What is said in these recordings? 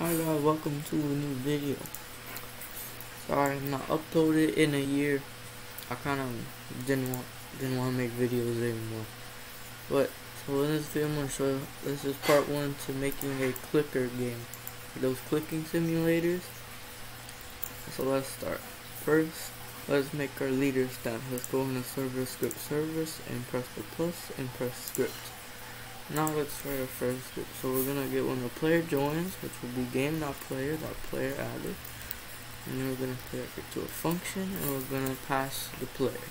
Hi guys, welcome to a new video. Sorry I'm not uploaded in a year. I kind of didn't want didn't want to make videos anymore. But so in this video I'm gonna show this is part one to making a clicker game. Those clicking simulators. So let's start. First, let's make our leader stat. Let's go into server script service and press the plus and press script. Now let's try our first script. So we're gonna get when the player joins, which will be game.player.player added. And then we're gonna connect it to a function and we're gonna pass the player.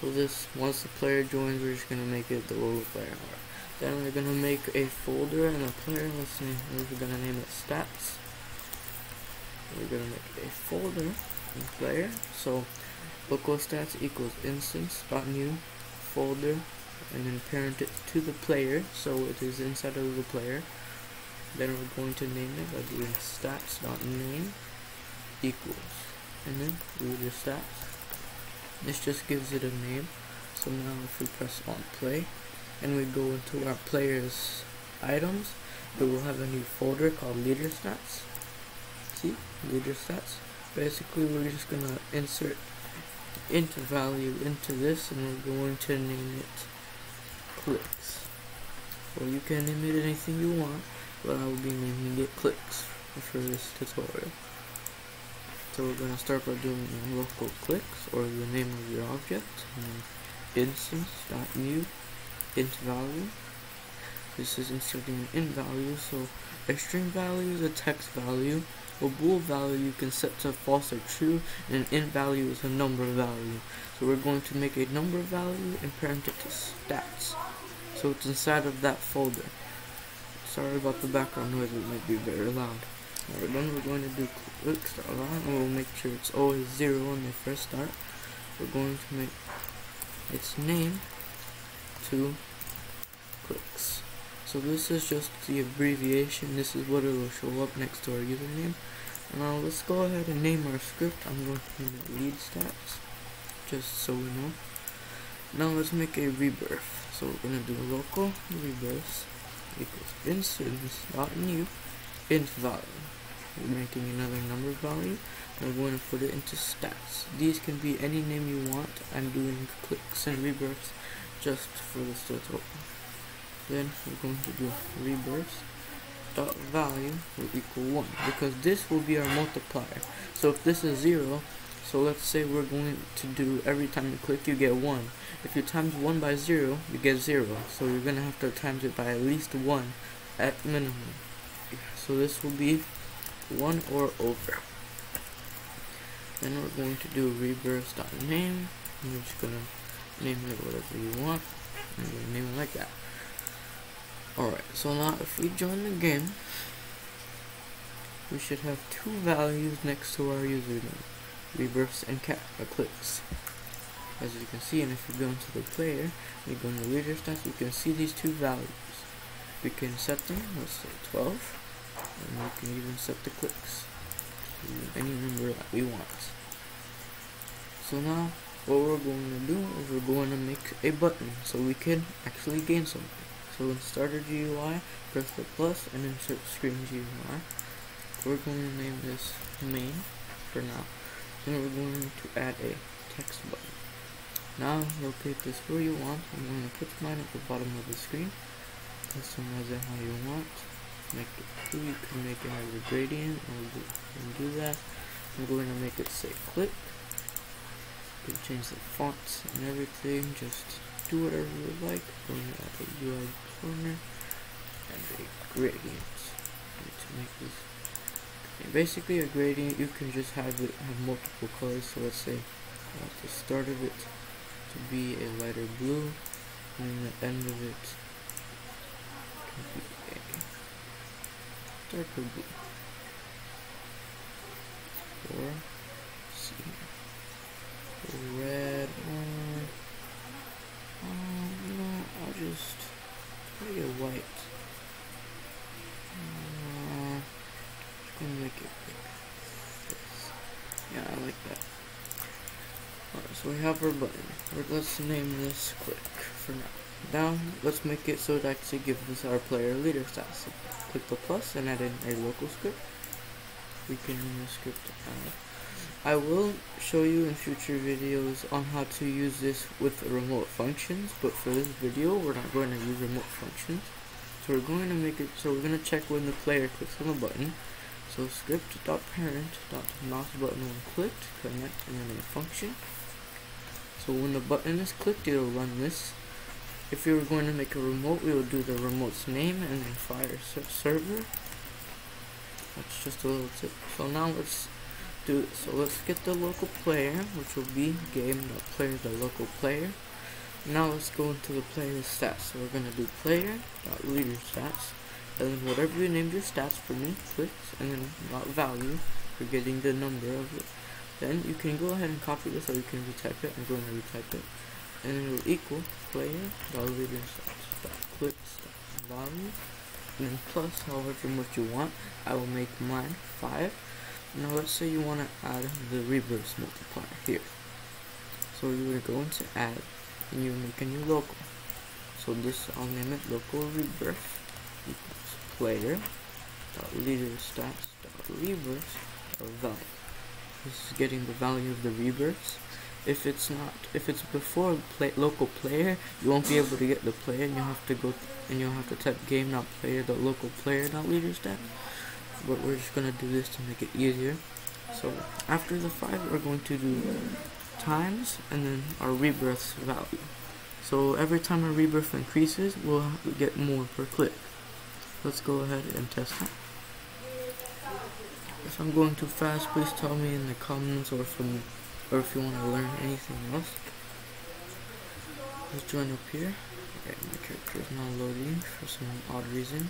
So this once the player joins we're just gonna make it the lower player Then we're gonna make a folder and a player, let's name we're gonna name it stats. We're gonna make a folder and player. So local stats equals instance.new folder and then parent it to the player so it is inside of the player. Then we're going to name it by doing stats.name equals. And then leader stats. This just gives it a name. So now if we press on play and we go into our players items it will have a new folder called leader stats. See? Leader stats. Basically we're just gonna insert into value into this and we're going to name it clicks. Well, you can name it anything you want, but I will be naming it clicks for this tutorial. So we're going to start by doing local clicks, or the name of your object, and instance.new int value. This is inserting an int value, so a string value is a text value, a bool value you can set to false or true, and an int value is a number value. So we're going to make a number value and parent it to stats so it's inside of that folder. Sorry about the background noise, it might be very loud. Alright, then we're going to do quick start line, and we'll make sure it's always zero when they first start. We're going to make its name to clicks. So this is just the abbreviation, this is what it will show up next to our username. Now let's go ahead and name our script. I'm going to name it lead stats, just so we know. Now let's make a rebirth. So we're gonna do local rebirths equals instance dot new int value. We're making another number value. And we're going to put it into stats. These can be any name you want. I'm doing clicks and rebirths just for this tutorial. Then we're going to do rebirth dot value will equal one because this will be our multiplier. So if this is zero, so let's say we're going to do every time you click you get 1. If you times 1 by 0, you get 0. So you're going to have to times it by at least 1 at minimum. So this will be 1 or over. Then we're going to do rebirth.name. And we're just going to name it whatever you want. We're going name it like that. Alright, so now if we join the game, we should have two values next to our username rebirths and cap clicks. As you can see and if you go into the player you go into leader stats you can see these two values. We can set them let's say 12 and we can even set the clicks to any number that we want. So now what we're going to do is we're going to make a button so we can actually gain something. So in starter GUI press the plus and insert screen GUI we're going to name this main for now then we're going to add a text button. Now locate this where you want. I'm going to put mine at the bottom of the screen. Customize it how you want. Make it blue. You can make it have a gradient. I'll do, that. I'm going to make it say click. You can change the fonts and everything. Just do whatever you like. I'm going to add a UI corner and a gradient. to make this basically a gradient you can just have it have multiple colors. So let's say at the start of it to be a lighter blue and the end of it can be a darker blue. Or see red or so we have our button. Let's name this quick for now. Now let's make it so it actually gives us our player leader stats. So click the plus and add in a local script. We can run the script. I will show you in future videos on how to use this with remote functions, but for this video we're not going to use remote functions. So we're going to make it so we're going to check when the player clicks on the button. So script.parent.mouse button clicked, connect and then a function. So when the button is clicked it'll run this if we were going to make a remote, we would do the remote's name and then fire server. That's just a little tip. So now let's do it. So let's get the local player, which will be game.player, the local player. Now let's go into the player stats. So we're going to do player.leader stats. And then whatever you named your stats for me, clicks, and then value, for getting the number of it. Then you can go ahead and copy this or you can retype it. I'm going to retype it. And it will equal player dollar dot clicks dot value. And then plus however much you want I will make mine 5 now let's say you want to add the rebirths multiplier here. So you would go into add and you make a new local. So this I'll name it local rebirths equals player dot leader stats dot rebirths dot value is getting the value of the rebirths if it's not if it's before play, local player you won't be able to get the player and you'll have to go and you'll have to type game not player the local player not leader stat but we're just gonna do this to make it easier. So after the five we're going to do times and then our rebirths value. So every time our rebirth increases we'll get more per click. Let's go ahead and test that if I'm going too fast please tell me in the comments or from or if you want to learn anything else. Let's join up here. Okay my character is not loading for some odd reason.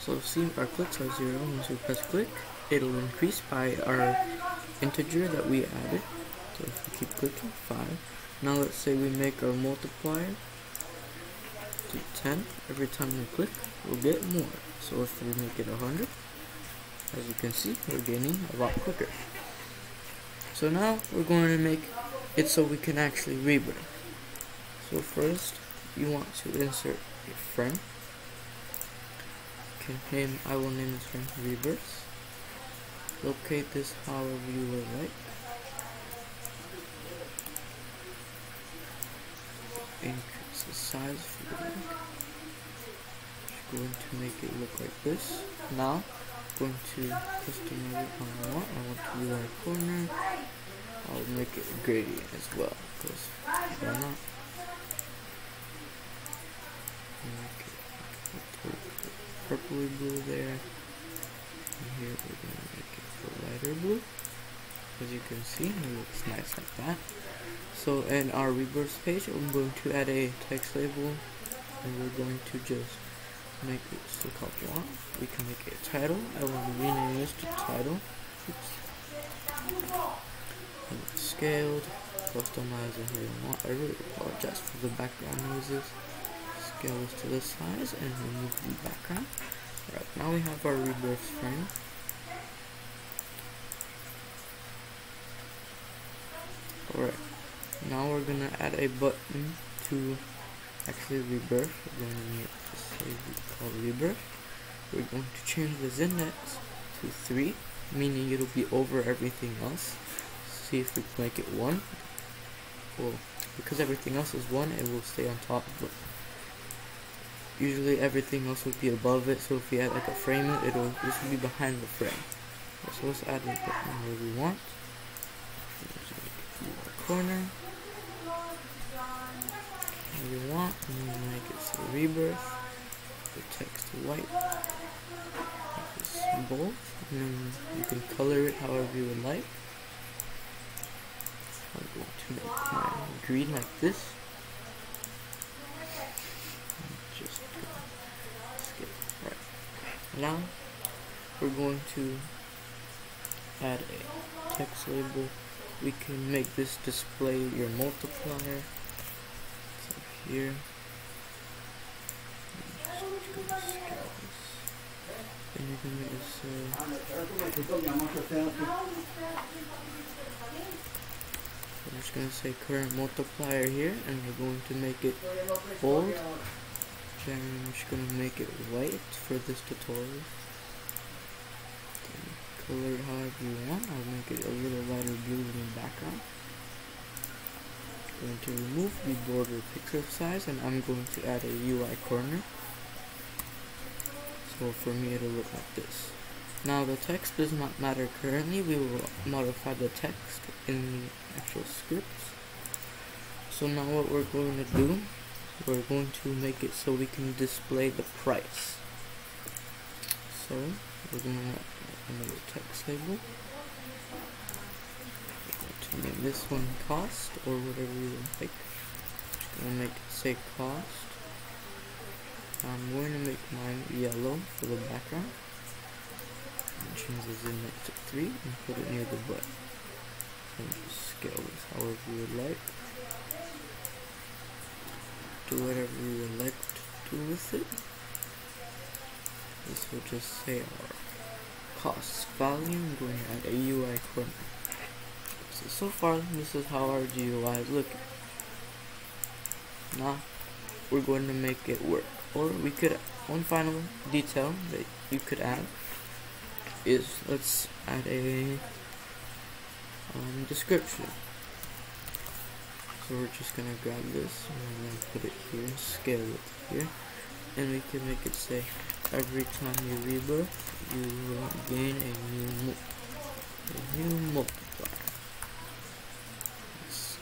So see our clicks are zero once we press click it'll increase by our integer that we added. So if we keep clicking 5 now let's say we make our multiplier to 10 every time we click we'll get more so if we make it 100 as you can see we're gaining a lot quicker. So now we're going to make it so we can actually rebirth so first you want to insert a frame okay name I will name this frame rebirths. Locate this however you would like. Increase the size if the like going to make it look like this now going to customize it how I want. I want to do our corner. I'll make it gradient as well, because why not? Make it purpley blue there. And here we're going to make it a lighter blue. As you can see, it looks nice like that. So in our rebirths page, I'm going to add a text label and we're going to just make it so called one. We can make it a title. I will rename this to title. Oops. Scaled, customize it you want. I really apologize for the background noises. Scale this to this size and remove the background. Alright, now we have our rebirth frame. Alright, now we're gonna add a button to actually rebirth. then going to called rebirth. We're going to change this index to 3, meaning it'll be over everything else. See if we can make it 1. Well, because everything else is 1, it will stay on top, but usually everything else would be above it, so if we add like a frame, it'll this will be behind the frame. So let's add button where we want. corner. We want, and then make it so rebirth. The text white this bold and then you can color it however you would like. I'm going to make my green like this. Just skip right now. We're going to add a text label. We can make this display your multiplier here Anything is uh, I'm just gonna say current multiplier here and we're going to make it bold. Then I'm just gonna make it white for this tutorial. Color it however you want. I'll make it a little lighter blue in the background. Going to remove the border picture size and I'm going to add a UI corner. So for me it'll look like this. Now the text does not matter currently, we will modify the text in the actual script. So now what we're going to do, we're going to make it so we can display the price. So we're going to add another text label. Make this one cost or whatever you like. Gonna make say cost. I'm going to make mine yellow for the background and change the zoom to 3 and put it near the butt. And just scale this however you would like. Do whatever you would like to do with it. This will just say our cost value. I'm going to add a UI corner. So, so far, this is how our GUI is looking. Now, we're going to make it work. Or we could, one final detail that you could add is let's add a um, description. So we're just gonna grab this and gonna put it here, scale it here, and we can make it say every time you rebirth, you will gain a new a new multiplier.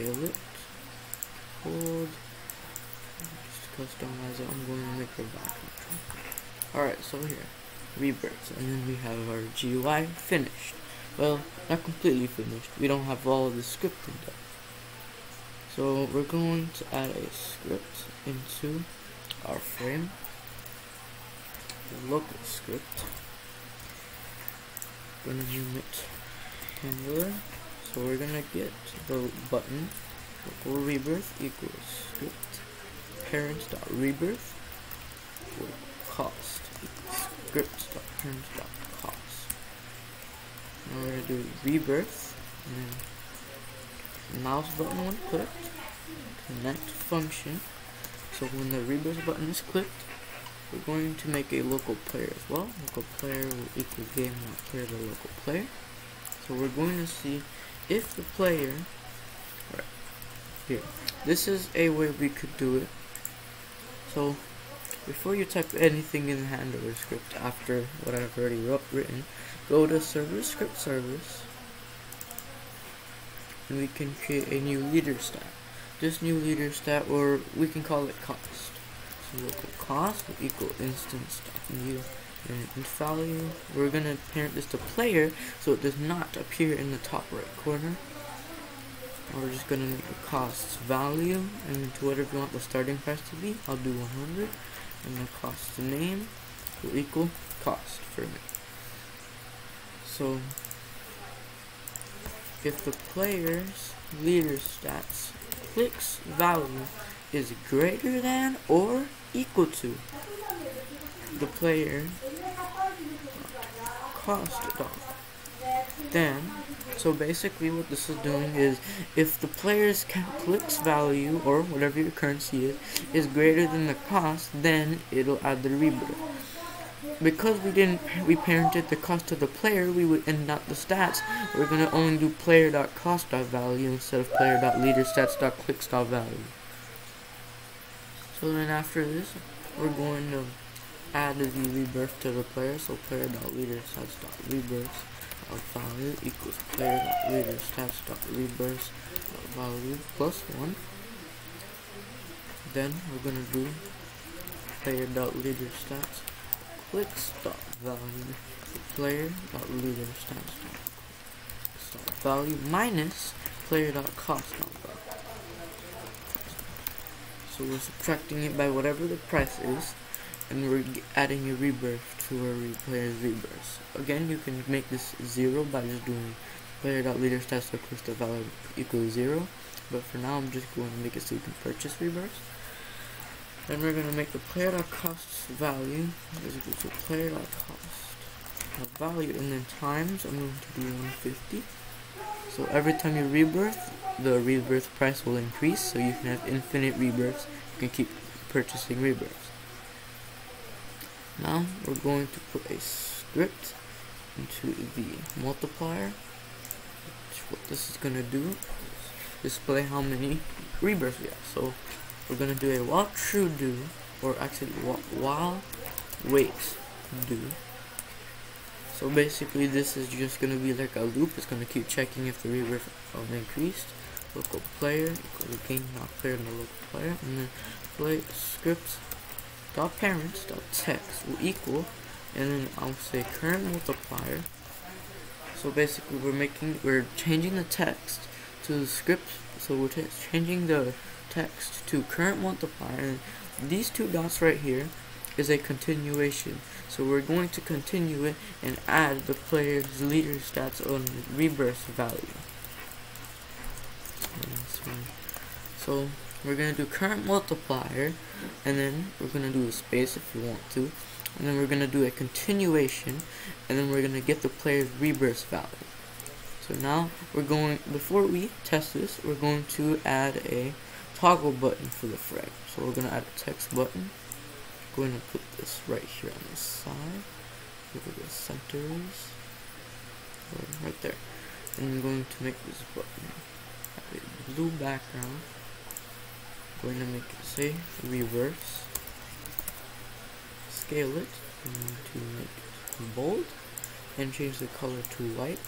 Scale it, hold, just customize it. I'm going to make a background. Alright, so here. Rebirths and then we have our GUI finished. Well not completely finished. We don't have all the scripting done. So we're going to add a script into our frame. The local script. Gonna name it handler so we're gonna get the button local rebirth equals script parent dot rebirth cost script.terms.cost. Now we're to do rebirth, and mouse button when clicked, connect function. So when the rebirth button is clicked, we're going to make a local player as well. Local player will equal game player the local player. So we're going to see if the player, right here, this is a way we could do it. So before you type anything in the handler script after what I've already written, go to server script service and we can create a new leader stat. This new leader stat, or we can call it cost. So local cost will equal instance new int value. We're gonna parent this to player so it does not appear in the top right corner. we're just gonna make a cost value and to whatever you want the starting price to be. I'll do 100 and the cost name will equal cost for me. So if the player's leader stats clicks value is greater than or equal to the player cost dollar, then so basically what this is doing is if the player's clicks value or whatever your currency is is greater than the cost, then it'll add the rebirth. Because we didn't we parented the cost to the player, we would end out the stats. We're gonna only do player.cost.value instead of player.leaderstats.clicks.value. So then after this, we're going to add the rebirth to the player, so player dot leaders stats player.leaderstats.rebirth of value equals player dot leader stats dot rebirth value plus one. Then we're gonna do player dot leader stats clicks dot value player dot leader stats dot value minus player dot cost dot value. So we're subtracting it by whatever the price is and we're adding a rebirth to our player's rebirth. Again, you can make this zero by just doing player.leader stats equals the value equals zero. But for now, I'm just going to make it so you can purchase rebirths. Then we're going to make the player.cost value is equal to player.cost value and then times I'm going to do 150. So every time you rebirth, the rebirth price will increase, so you can have infinite rebirths. You can keep purchasing rebirths. Now we're going to put a script into the multiplier. what this is gonna do display how many rebirths we have. So we're gonna do a while true do, or actually while waits do. So basically this is just gonna be like a loop. It's gonna keep checking if the rebirth um, increased. Local player equals game not player the local player, and then play script dot parents dot text will equal, and then I'll say current multiplier. So basically we're making we're changing the text to the script. So we're changing the text to current multiplier. And these two dots right here is a continuation. So we're going to continue it and add the player's leader stats on rebirth value. So we're going to do current multiplier and then we're going to do a space if you want to and then we're going to do a continuation and then we're going to get the player's rebirth value. So now we're going, before we test this, we're going to add a toggle button for the frame. So we're going to add a text button. I'm going to put this right here on the side. Where the center is. Oh, right there. And I'm going to make this button have a blue background. Going to make it say rebirths. Scale it. To make it bold. And change the color to white.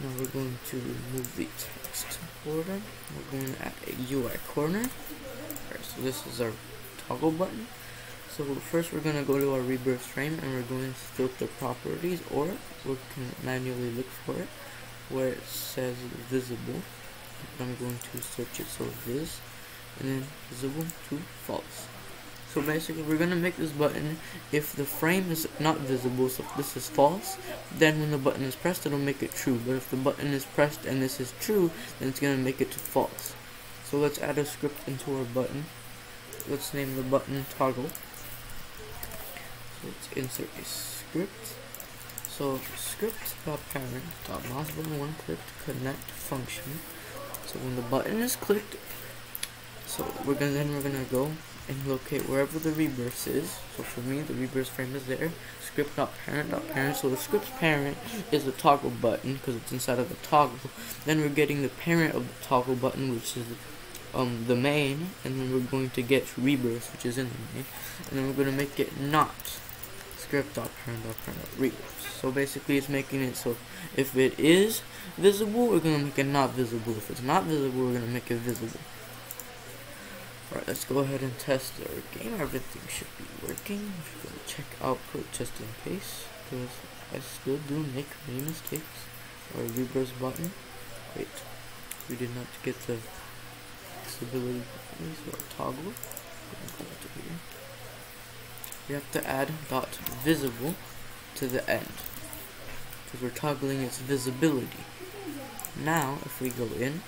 Now we're going to remove the text border. We're going to add a UI corner. Alright, so this is our toggle button. So first we're going to go to our rebirth frame and we're going to filter properties or we can manually look for it where it says visible. I'm going to search it so this and then visible to false. So basically we're gonna make this button if the frame is not visible, so if this is false, then when the button is pressed it'll make it true. But if the button is pressed and this is true, then it's gonna make it to false. So let's add a script into our button. Let's name the button toggle. So let's insert a script. So script dot parent dot mouse button one click connect function. So when the button is clicked, so we're gonna then we're gonna go and locate wherever the rebirth is. So for me, the rebirth frame is there. Script.parent.parent. .parent. So the script's parent is the toggle button because it's inside of the toggle. Then we're getting the parent of the toggle button, which is um, the main, and then we're going to get rebirth, which is in the main, and then we're to make it not script.parent.parent rebirth. So basically, it's making it so if it is visible, we're to make it not visible. If it's not visible, we're to make it visible. Alright, let's go ahead and test our game. Everything should be working. We're to check output just in case. Because I still do make many mistakes. Our rebirth button. Wait. We did not get the stability or toggle. We have to add dot visible to the end. Because we're toggling its visibility. Now, if we go in,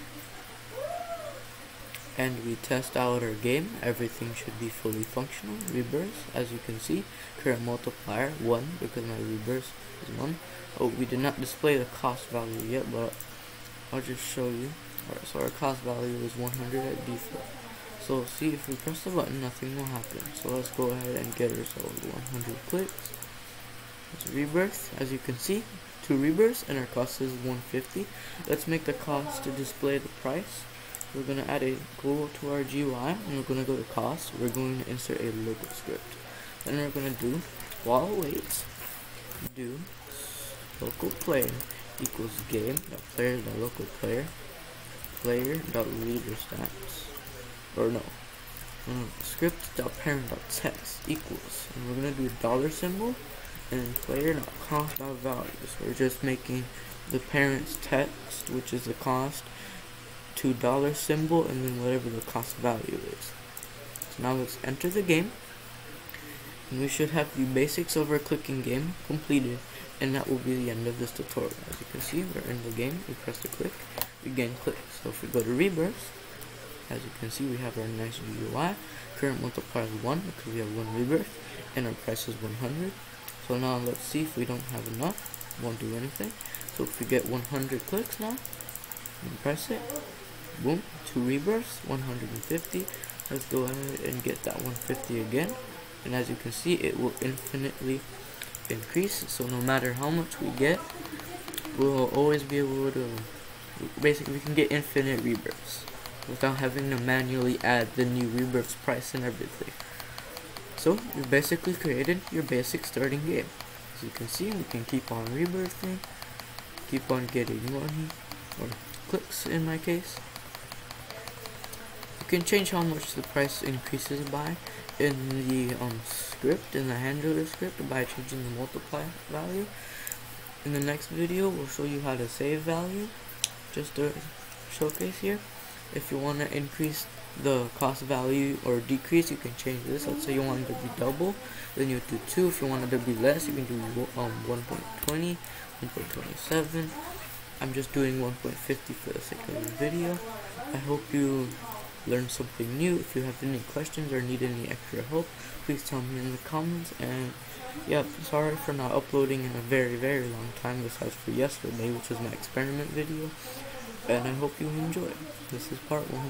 and we test out our game, everything should be fully functional. Rebirth, as you can see, current multiplier 1 because my rebirth is 1. Oh, we did not display the cost value yet, but I'll just show you. Alright, so our cost value is 100 at default. So see if we press the button, nothing will happen. So let's go ahead and get ourselves 100 clicks. It's rebirth, as you can see, two rebirths, and our cost is 150. Let's make the cost to display the price we're going to add a go to our GUI and we're going to go to cost. We're going to insert a local script. Then we're going to do while it waits, do local player equals game dot player dot local player player dot leader stats or no um, script dot parent dot text equals and we're gonna do a dollar symbol and player dot cost dot value so we're just making the parent's text which is the cost two dollar symbol and then whatever the cost value is. So now let's enter the game. And we should have the basics of our clicking game completed and that will be the end of this tutorial. As you can see, we're in the game, we press the click, we gain click. So if we go to rebirth, as you can see, we have our nice GUI. Current multiplier is 1 because we have 1 rebirth, and our price is 100. So now let's see if we don't have enough, won't do anything. So if we get 100 clicks now, press it. Boom, two rebirths, 150. Let's go ahead and get that 150 again. And as you can see, it will infinitely increase. So no matter how much we get, we'll always be able to, basically we can get infinite rebirths without having to manually add the new rebirths price and everything. So you've basically created your basic starting game. As you can see, we can keep on rebirthing, keep on getting money, or clicks in my case. You can change how much the price increases by in the um, script, in the handler script, by changing the multiply value. In the next video, we'll show you how to save value, just to showcase here. If you want to increase the cost value or decrease you can change this. Let's say you want it to be double then you do 2 if you want it to be less you can do um 1.20 1.27 I'm just doing 1.50 for the sake of the video. I hope you learned something new. If you have any questions or need any extra help please tell me in the comments. And yeah sorry for not uploading in a very very long time besides for yesterday which was my experiment video. And I hope you enjoy. This is part 1